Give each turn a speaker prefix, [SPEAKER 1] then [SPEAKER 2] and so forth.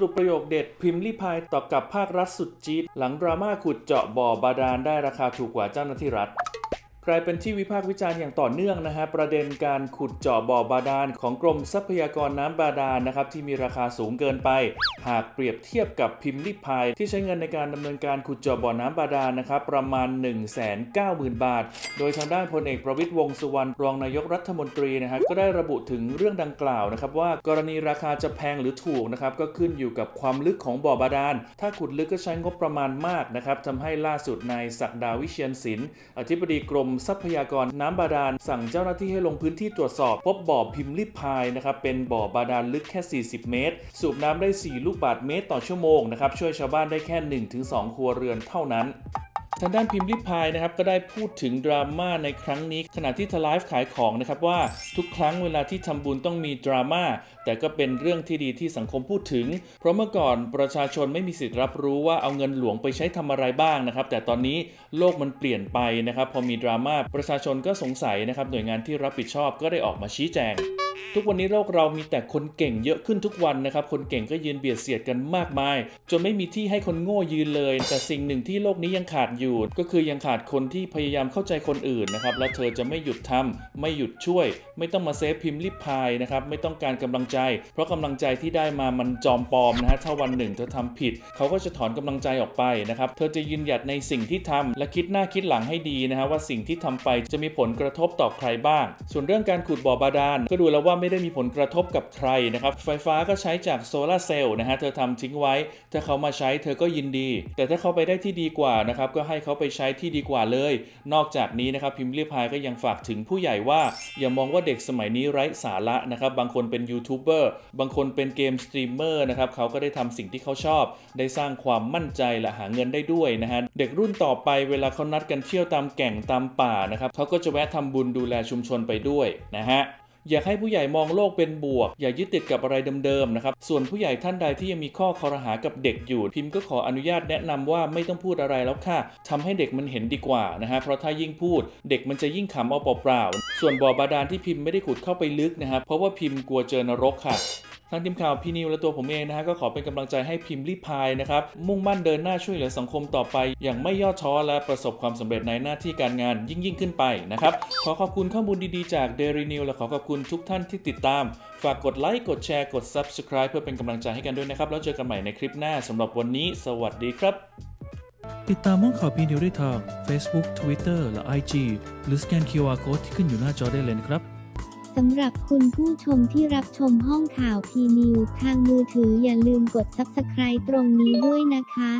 [SPEAKER 1] รุปประโยคเด็ดพิมพ์ลิพายตอบกับภาครัฐสุดจี๊ดหลังดราม่าขุดเจาะบ่อบาดาลได้ราคาถูกกว่าเจ้าหน้าที่รัฐ ลายเป็นที่วิพากษ์วิจารณ์อย่างต่อเนื่องนะฮะประเด็นการขุดเจาะบ่อบาดาลของกรมทรัพยากรน้ำบาดาลนะครับที่มีราคาสูงเกินไป หากเปรียบเทียบกับพิมพ์ลิพายที่ใช้เงินในการดำเนินการขุดเจาะบ่อน้ำบาดาลนะครับประมาณ 1 9 0 0 0 0 บาท โดยทางด้านพลเอกประวิตยวงสุวรรณรองนายกรัฐมนตรีนะฮะก็ได้ระบุถึงเรื่องดังกล่าวนะครับว่ากรณีราคาจะแพงหรือถูกนะครับก็ขึ้นอยู่กับความลึกของบ่อบาดาลถ้าขุดลึกก็ใช้งบประมาณมากนะครับทำให้ล่าสุดนายศักดาวิเชียนศิลป์อธิบดีกรมทรัพยากรน้ำบาดาลสั่งเจ้าหน้าที่ให้ลงพื้นที่ตรวจสอบ พบบ่อพิมพ์ลิพายนะครับเป็นบ่อบาดาลลึกแค่ 40 เมตร สูบน้ำได้ 4 ลูกบาศก์เมตรต่อชั่วโมงนะครับช่วยชาวบ้านได้แค่ 1-2 ครัวเรือนเท่านั้น ทางด้านพิมพ์ลิพายนะครับก็ได้พูดถึงดราม่าในครั้งนี้ ขณะที่ทไลฟ์ขายของนะครับว่าทุกครั้งเวลาที่ทำบุญต้องมีดราม่าแต่ก็เป็นเรื่องที่ดีที่สังคมพูดถึง เพราะเมื่อก่อนประชาชนไม่มีสิทธิ์รับรู้ว่าเอาเงินหลวงไปใช้ทำอะไรบ้างนะครับ แต่ตอนนี้โลกมันเปลี่ยนไปนะครับ พอมีดราม่าประชาชนก็สงสัยนะครับหน่วยงานที่รับผิดชอบก็ได้ออกมาชี้แจง ทุกวันนี้โลกเรามีแต่คนเก่งเยอะขึ้นทุกวันนะครับ คนเก่งก็ยืนเบียดเสียดกันมากมาย จนไม่มีที่ให้คนโง่ยืนเลย แต่สิ่งหนึ่งที่โลกนี้ยังขาดอยู่ ก็คือยังขาดคนที่พยายามเข้าใจคนอื่นนะครับ และเธอจะไม่หยุดทำไม่หยุดช่วย ไม่ต้องมาเซฟพิมพ์ลิพายนะครับ ไม่ต้องการกำลังใจ เพราะกำลังใจที่ได้มามันจอมปลอมนะฮะ ถ้าวันหนึ่งเธอทำผิด เขาก็จะถอนกำลังใจออกไปนะครับ เธอจะยืนหยัดในสิ่งที่ทำและคิดหน้าคิดหลังให้ดีนะฮะว่าสิ่งที่ทำไปจะมีผลกระทบต่อใครบ้าง ส่วนเรื่องการขุดบ่อบาดาลก็ดูแล้วว่าไม่ได้มีผลกระทบกับใครนะครับ ไฟฟ้าก็ใช้จากโซลาเซลล์นะฮะ เธอทำทิ้งไว้ ถ้าเขามาใช้เธอก็ยินดี แต่ถ้าเขาไปได้ที่ดีกว่านะครับ ก็ให้เขาไปใช้ที่ดีกว่าเลย นอกจากนี้นะครับพิมรี่พายก็ยังฝากถึงผู้ใหญ่ว่า อย่ามองว่าเด็กสมัยนี้ไร้สาระนะครับ บางคนเป็นยูทูบเบอร์บางคนเป็น game streamer นะครับเขาก็ได้ทำสิ่งที่เขาชอบ ได้สร้างความมั่นใจและหาเงินได้ด้วยนะฮะเด็กรุ่นต่อไปเวลาเขานัดกันเที่ยวตามแก่งตามป่านะครับเขาก็จะแวะทำบุญดูแลชุมชนไปด้วยนะฮะ อยากให้ผู้ใหญ่มองโลกเป็นบวก อย่ายึดติดกับอะไรเดิมๆนะครับ ส่วนผู้ใหญ่ท่านใดที่ยังมีข้อคอรหากับเด็กอยู่ พิมพ์ก็ขออนุญาตแนะนำว่าไม่ต้องพูดอะไรแล้วค่ะทำให้เด็กมันเห็นดีกว่านะฮะเพราะถ้ายิ่งพูด เด็กมันจะยิ่งขำเอาเปล่าๆส่วนบ่อบาดาลที่พิมพ์ไม่ได้ขุดเข้าไปลึกนะครับเพราะว่าพิมพ์กลัวเจอนรกค่ะ ทางทีมข่าวพีนิวและตัวผมเองนะฮะก็ขอเป็นกำลังใจให้พิมพ์รีพายนะครับมุ่งมั่นเดินหน้าช่วยเหลือสังคมต่อไป อย่างไม่ย่อท้อและประสบความสำเร็จในหน้าที่การงานยิ่งยิ่งขึ้นไปนะครับขอขอบคุณข้อมูลดีๆจาก Daily New และขอขอบคุณทุกท่านที่ติดตาม ฝากกดไลค์กดแชร์กด Subscribe เพื่อเป็นกำลังใจให้กันด้วยนะครับ แล้วเจอกันใหม่ในคลิปหน้าสำหรับวันนี้ สวัสดีครับ
[SPEAKER 2] ติดตามห้องข่าวพีนิวได้ทาง Facebook Twitter และ IG หรือสแกน QR Code ที่ขึ้นอยู่หน้าจอได้เลยนะครับ
[SPEAKER 3] สำหรับคุณผู้ชมที่รับชมห้องข่าวพีนิวทางมือถืออย่าลืมกด Subscribe ตรงนี้ด้วยนะคะ